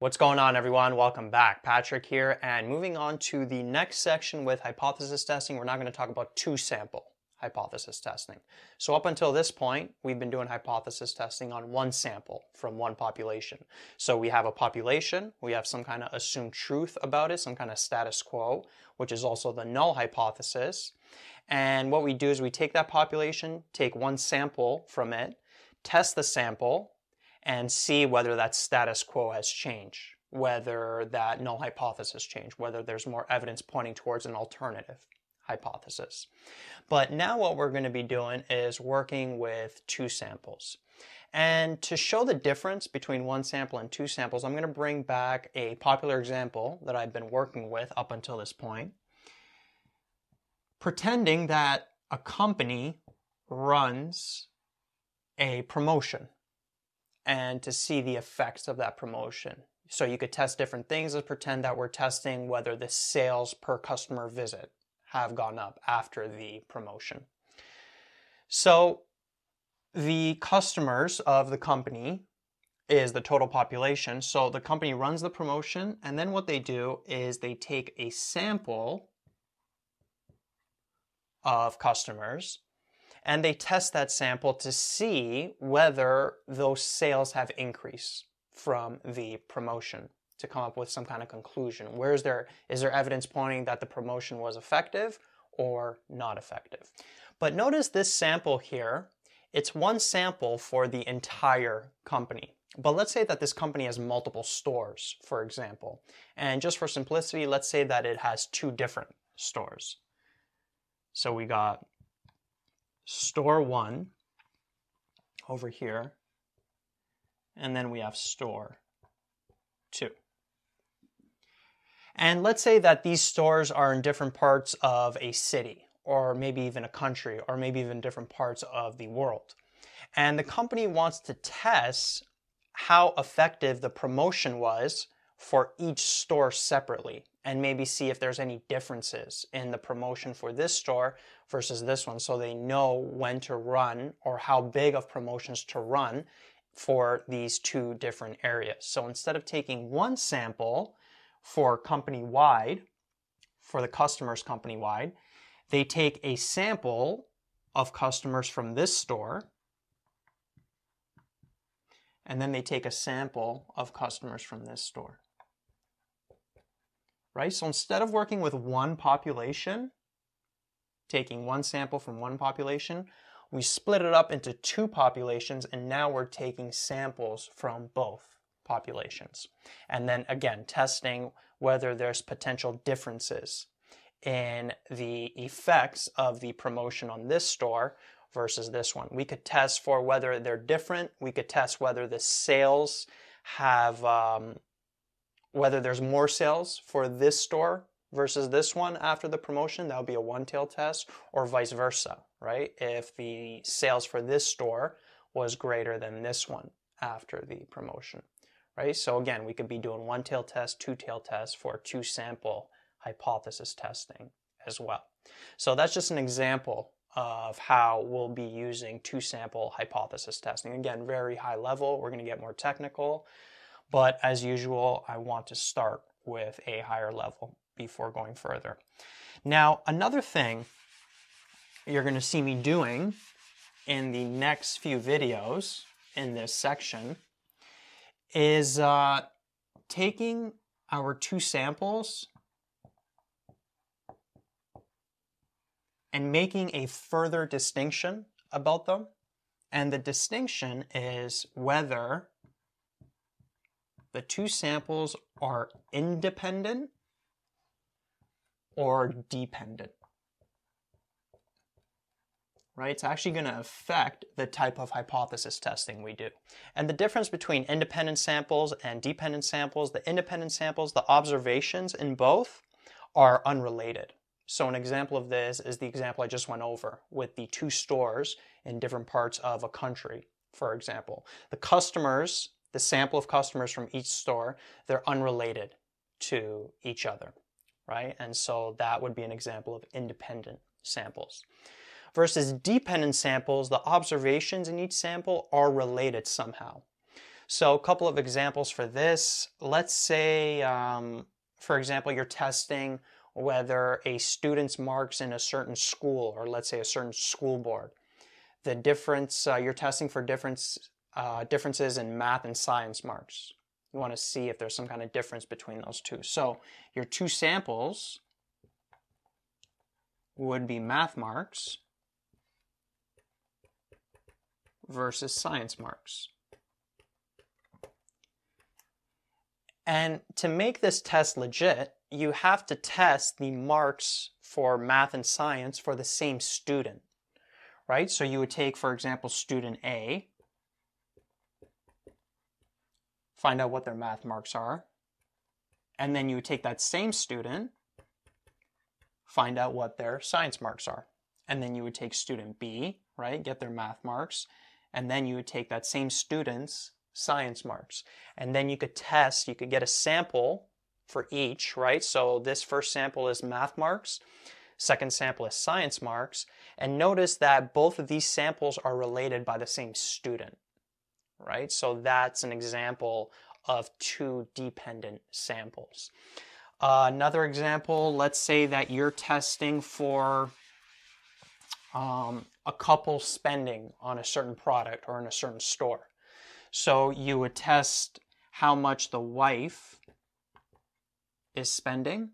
What's going on everyone? Welcome back. Patrick here and moving on to the next section with hypothesis testing, we're now going to talk about two sample hypothesis testing. So up until this point, we've been doing hypothesis testing on one sample from one population. So we have a population, we have some kind of assumed truth about it, some kind of status quo, which is also the null hypothesis. And what we do is we take that population, take one sample from it, test the sample, and see whether that status quo has changed, whether that null hypothesis changed, whether there's more evidence pointing towards an alternative hypothesis. But now what we're going to be doing is working with two samples. And to show the difference between one sample and two samples, I'm going to bring back a popular example that I've been working with up until this point. Pretending that a company runs a promotion and to see the effects of that promotion. So you could test different things and pretend that we're testing whether the sales per customer visit have gone up after the promotion. So the customers of the company is the total population. So the company runs the promotion and then what they do is they take a sample of customers and they test that sample to see whether those sales have increased from the promotion to come up with some kind of conclusion. Where is there is there evidence pointing that the promotion was effective or not effective? But notice this sample here, it's one sample for the entire company. But let's say that this company has multiple stores, for example. And just for simplicity, let's say that it has two different stores. So we got store one over here, and then we have store two. And let's say that these stores are in different parts of a city, or maybe even a country, or maybe even different parts of the world. And the company wants to test how effective the promotion was for each store separately and maybe see if there's any differences in the promotion for this store versus this one so they know when to run or how big of promotions to run for these two different areas. So instead of taking one sample for company wide, for the customers company wide, they take a sample of customers from this store and then they take a sample of customers from this store right? So instead of working with one population, taking one sample from one population, we split it up into two populations and now we're taking samples from both populations. And then again, testing whether there's potential differences in the effects of the promotion on this store versus this one. We could test for whether they're different. We could test whether the sales have um, whether there's more sales for this store versus this one after the promotion, that would be a one-tail test, or vice versa, right? If the sales for this store was greater than this one after the promotion, right? So again, we could be doing one-tail test, two-tail test for two-sample hypothesis testing as well. So that's just an example of how we'll be using two-sample hypothesis testing. Again, very high level. We're going to get more technical. But as usual, I want to start with a higher level before going further. Now, another thing you're going to see me doing in the next few videos in this section is uh, taking our two samples and making a further distinction about them. And the distinction is whether the two samples are independent or dependent. Right? It's actually going to affect the type of hypothesis testing we do. And the difference between independent samples and dependent samples, the independent samples, the observations in both are unrelated. So an example of this is the example I just went over with the two stores in different parts of a country, for example. The customers the sample of customers from each store, they're unrelated to each other, right? And so that would be an example of independent samples. Versus dependent samples, the observations in each sample are related somehow. So a couple of examples for this. Let's say, um, for example, you're testing whether a student's marks in a certain school, or let's say a certain school board, the difference, uh, you're testing for difference, uh, differences in math and science marks. You want to see if there's some kind of difference between those two. So your two samples would be math marks versus science marks. And to make this test legit, you have to test the marks for math and science for the same student, right? So you would take, for example, student A, find out what their math marks are, and then you would take that same student, find out what their science marks are. And then you would take student B, right, get their math marks, and then you would take that same student's science marks. And then you could test, you could get a sample for each, right? So this first sample is math marks, second sample is science marks, and notice that both of these samples are related by the same student, right? So that's an example of two dependent samples. Uh, another example, let's say that you're testing for um, a couple spending on a certain product or in a certain store. So you would test how much the wife is spending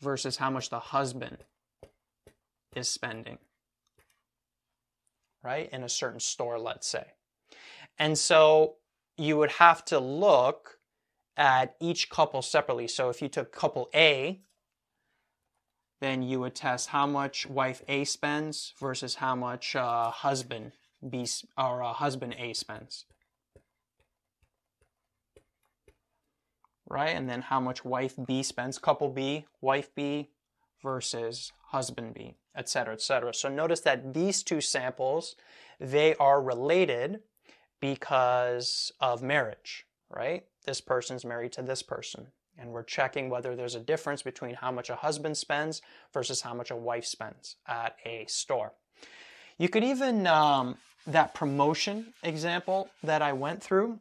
versus how much the husband is spending, right? In a certain store, let's say. And so you would have to look at each couple separately. So if you took couple A, then you would test how much wife A spends versus how much uh, husband B or uh, husband A spends. right? And then how much wife B spends, couple B, wife B versus husband B, etc., etc. So notice that these two samples, they are related because of marriage, right? This person's married to this person. And we're checking whether there's a difference between how much a husband spends versus how much a wife spends at a store. You could even, um, that promotion example that I went through,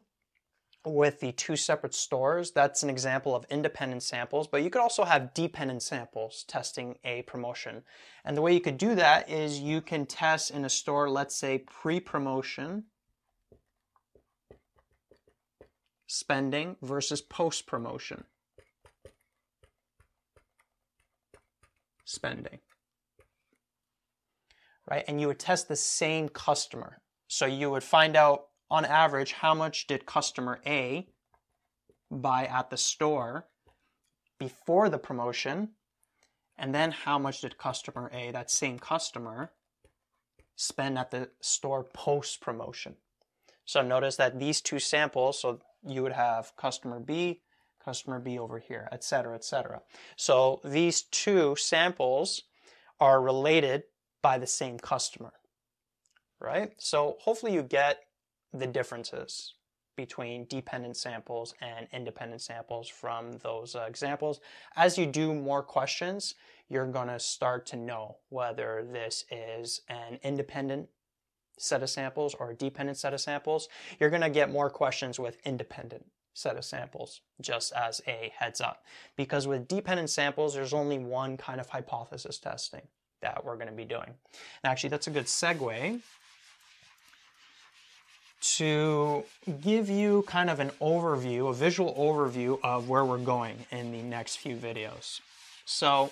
with the two separate stores, that's an example of independent samples, but you could also have dependent samples testing a promotion. And the way you could do that is you can test in a store, let's say pre-promotion spending versus post-promotion spending. Right? And you would test the same customer. So you would find out on average, how much did customer A buy at the store before the promotion? And then how much did customer A, that same customer, spend at the store post promotion? So notice that these two samples, so you would have customer B, customer B over here, etc., etc. So these two samples are related by the same customer, right? So hopefully you get the differences between dependent samples and independent samples from those uh, examples. As you do more questions, you're going to start to know whether this is an independent set of samples or a dependent set of samples. You're going to get more questions with independent set of samples, just as a heads up. Because with dependent samples, there's only one kind of hypothesis testing that we're going to be doing. And actually, that's a good segue to give you kind of an overview, a visual overview of where we're going in the next few videos. So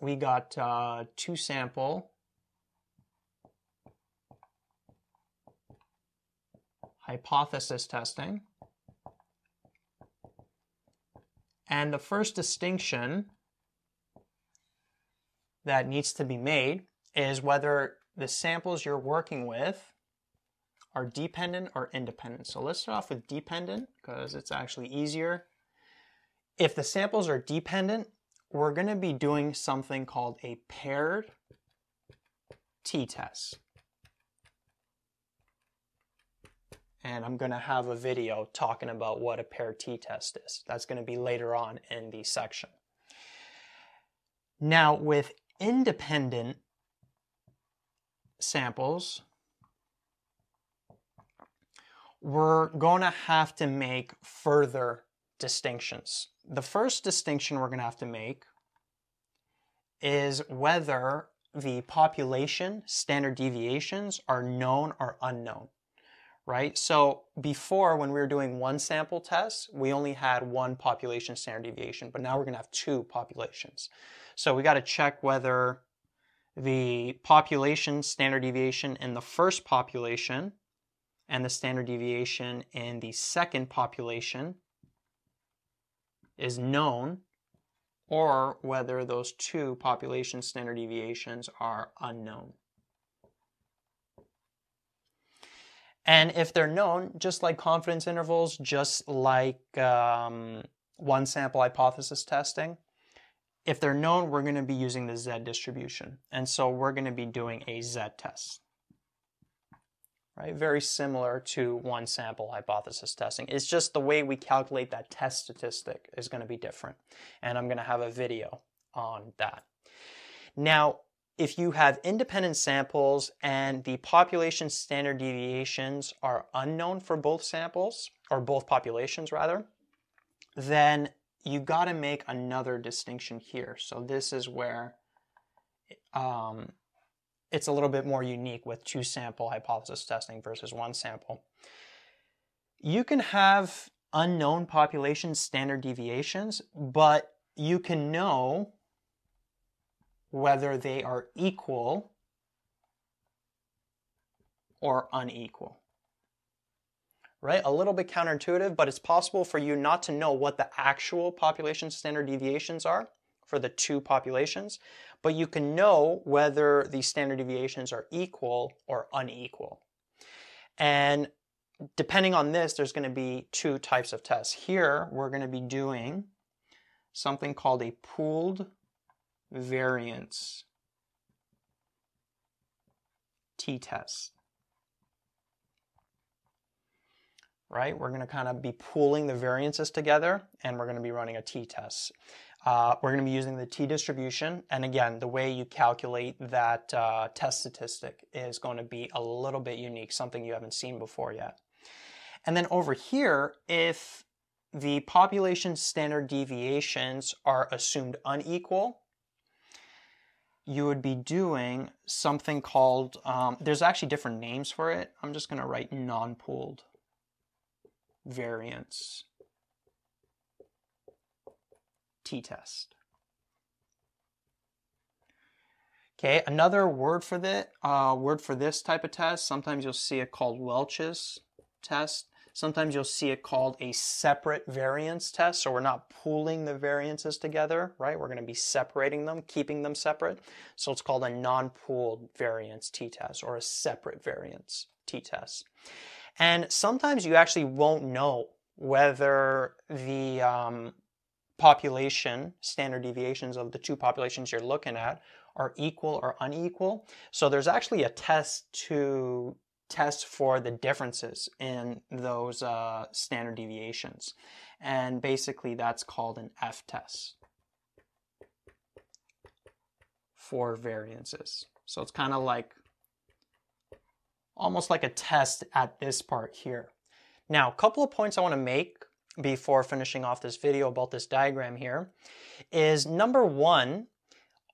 we got uh, two sample hypothesis testing. And the first distinction that needs to be made is whether the samples you're working with are dependent or independent. So let's start off with dependent because it's actually easier. If the samples are dependent, we're going to be doing something called a paired t-test. And I'm going to have a video talking about what a paired t-test is. That's going to be later on in the section. Now with independent samples, we're going to have to make further distinctions. The first distinction we're going to have to make is whether the population standard deviations are known or unknown, right? So before, when we were doing one sample test, we only had one population standard deviation, but now we're going to have two populations. So we got to check whether the population standard deviation in the first population and the standard deviation in the second population is known or whether those two population standard deviations are unknown. And if they're known, just like confidence intervals, just like um, one sample hypothesis testing, if they're known, we're going to be using the Z distribution. And so we're going to be doing a Z test right? Very similar to one sample hypothesis testing. It's just the way we calculate that test statistic is going to be different. And I'm going to have a video on that. Now, if you have independent samples and the population standard deviations are unknown for both samples, or both populations rather, then you got to make another distinction here. So this is where um, it's a little bit more unique with two sample hypothesis testing versus one sample. You can have unknown population standard deviations, but you can know whether they are equal or unequal. Right? A little bit counterintuitive, but it's possible for you not to know what the actual population standard deviations are for the two populations, but you can know whether the standard deviations are equal or unequal. And depending on this, there's going to be two types of tests. Here, we're going to be doing something called a pooled variance t-test. Right? We're going to kind of be pooling the variances together and we're going to be running a t-test. Uh, we're going to be using the t-distribution. And again, the way you calculate that uh, test statistic is going to be a little bit unique, something you haven't seen before yet. And then over here, if the population standard deviations are assumed unequal, you would be doing something called, um, there's actually different names for it. I'm just going to write non-pooled variance t-test. Okay, another word for that uh, word for this type of test. Sometimes you'll see it called Welch's test. Sometimes you'll see it called a separate variance test. So we're not pooling the variances together, right? We're going to be separating them, keeping them separate. So it's called a non-pooled variance t-test or a separate variance t-test. And sometimes you actually won't know whether the um, population, standard deviations of the two populations you're looking at are equal or unequal. So there's actually a test to test for the differences in those uh, standard deviations. And basically that's called an F-test for variances. So it's kind of like almost like a test at this part here. Now, a couple of points I want to make before finishing off this video about this diagram here is number one,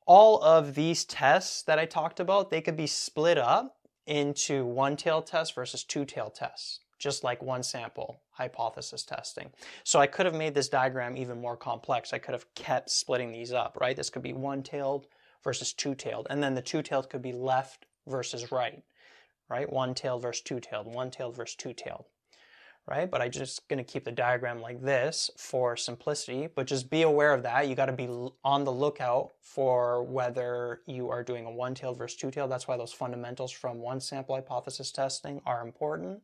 all of these tests that I talked about, they could be split up into one-tail tests versus two-tail tests, just like one sample hypothesis testing. So I could have made this diagram even more complex. I could have kept splitting these up, right? This could be one-tailed versus two-tailed, and then the two-tailed could be left versus right, right? One-tailed versus two-tailed, one-tailed versus two-tailed right? But I'm just going to keep the diagram like this for simplicity, but just be aware of that. You got to be on the lookout for whether you are doing a one-tailed versus two-tailed. That's why those fundamentals from one sample hypothesis testing are important.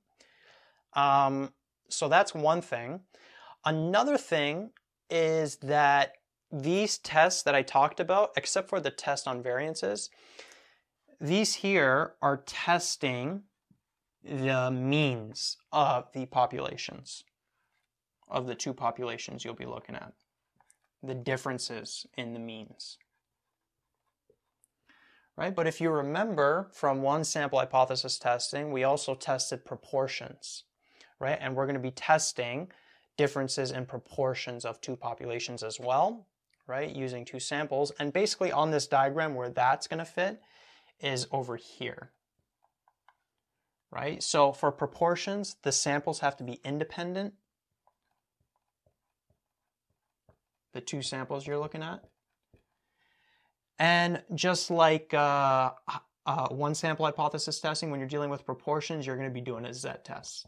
Um, so that's one thing. Another thing is that these tests that I talked about, except for the test on variances, these here are testing the means of the populations, of the two populations you'll be looking at, the differences in the means. Right? But if you remember from one sample hypothesis testing, we also tested proportions, right? And we're going to be testing differences in proportions of two populations as well, right? Using two samples. And basically on this diagram where that's going to fit is over here, right? So for proportions, the samples have to be independent. The two samples you're looking at. And just like uh, uh, one sample hypothesis testing, when you're dealing with proportions, you're going to be doing a z-test.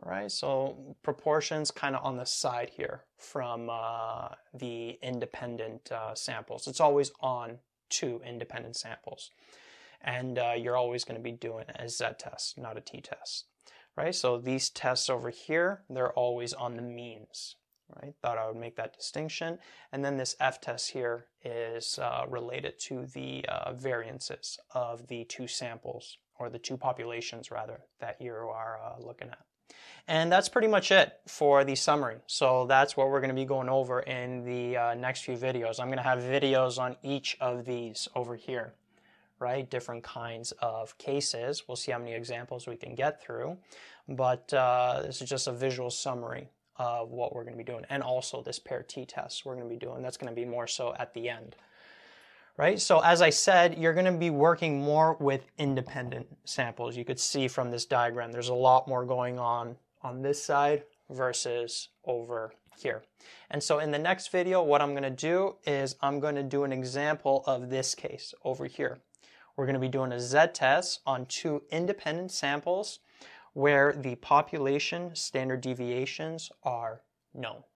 All right, so proportions kind of on the side here from uh, the independent uh, samples. It's always on two independent samples. And uh, you're always going to be doing a z-test, not a t-test. Right, so these tests over here, they're always on the means right? Thought I would make that distinction. And then this f-test here is uh, related to the uh, variances of the two samples, or the two populations rather, that you are uh, looking at. And that's pretty much it for the summary. So that's what we're going to be going over in the uh, next few videos. I'm going to have videos on each of these over here, right? Different kinds of cases. We'll see how many examples we can get through. But uh, this is just a visual summary of what we're going to be doing. And also this pair t-test we're going to be doing. That's going to be more so at the end. Right? So as I said, you're going to be working more with independent samples. You could see from this diagram, there's a lot more going on on this side versus over here. And so in the next video, what I'm going to do is I'm going to do an example of this case over here. We're going to be doing a z-test on two independent samples where the population standard deviations are known.